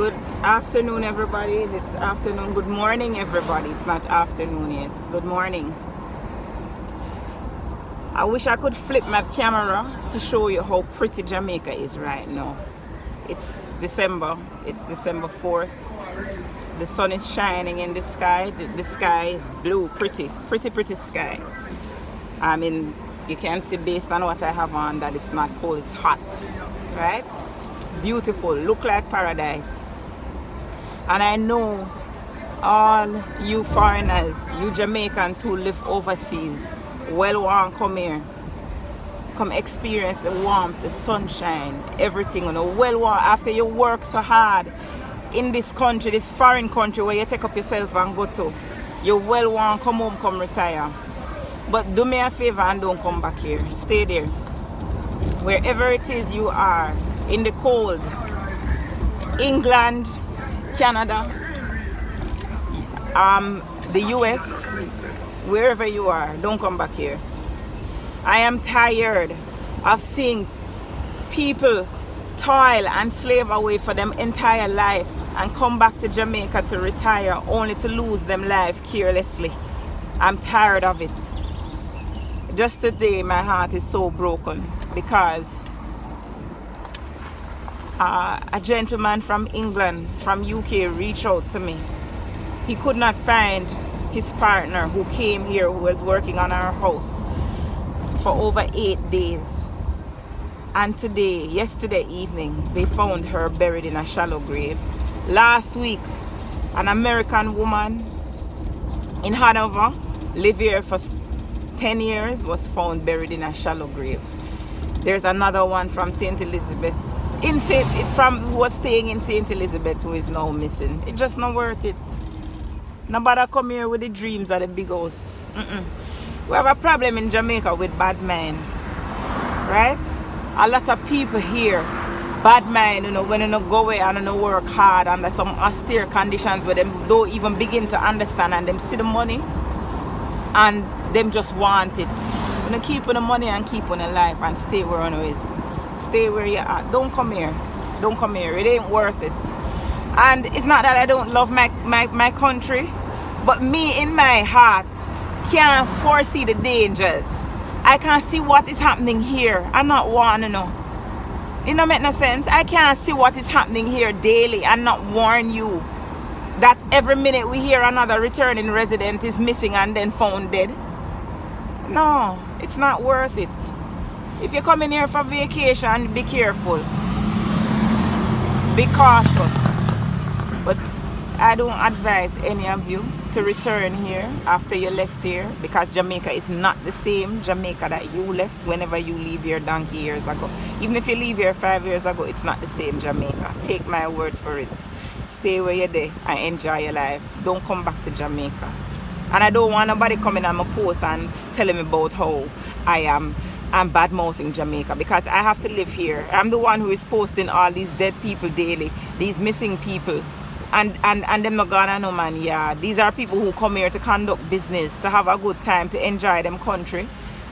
Good afternoon, everybody. Is it afternoon? Good morning, everybody. It's not afternoon yet. Good morning. I wish I could flip my camera to show you how pretty Jamaica is right now. It's December. It's December 4th. The sun is shining in the sky. The, the sky is blue, pretty, pretty, pretty sky. I mean, you can see based on what I have on that it's not cold, it's hot, right? Beautiful, look like paradise. And I know all you foreigners, you Jamaicans who live overseas, well want come here. Come experience the warmth, the sunshine, everything. You know, well want after you work so hard in this country, this foreign country where you take up yourself and go to. You well want come home, come retire. But do me a favor and don't come back here. Stay there. Wherever it is you are, in the cold, England, Canada, um, the US, wherever you are, don't come back here. I am tired of seeing people toil and slave away for them entire life and come back to Jamaica to retire only to lose them life carelessly. I'm tired of it. Just today my heart is so broken because uh, a gentleman from England, from UK reached out to me. He could not find his partner who came here who was working on our house for over eight days. And today, yesterday evening, they found her buried in a shallow grave. Last week, an American woman in Hanover lived here for 10 years was found buried in a shallow grave. There's another one from St. Elizabeth in St. from who was staying in St. Elizabeth who is now missing. It's just not worth it. Nobody come here with the dreams of the big house. Mm -mm. We have a problem in Jamaica with bad men. Right? A lot of people here, bad men, you know, when you go away and you work hard under some austere conditions where them don't even begin to understand and them see the money and them just want it. You know, keep on the money and keep on the life and stay where you is. Stay where you are. Don't come here. Don't come here. It ain't worth it. And it's not that I don't love my, my, my country, but me in my heart can't foresee the dangers. I can't see what is happening here. i'm not want you know. It don't make no sense. I can't see what is happening here daily and not warn you that every minute we hear another returning resident is missing and then found dead. No, it's not worth it. If you're coming here for vacation, be careful. Be cautious. But I don't advise any of you to return here after you left here because Jamaica is not the same Jamaica that you left whenever you leave here donkey years ago. Even if you leave here five years ago, it's not the same Jamaica. Take my word for it. Stay where you're there and enjoy your life. Don't come back to Jamaica. And I don't want nobody coming on my post and telling me about how I am I'm bad mouthing Jamaica because I have to live here. I'm the one who is posting all these dead people daily, these missing people. And and, and them not gonna know man, yeah. These are people who come here to conduct business, to have a good time, to enjoy them country.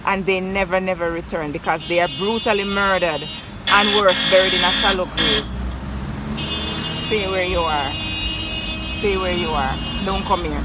And they never, never return because they are brutally murdered and worse, buried in a shallow grave. Stay where you are. Stay where you are. Don't come here.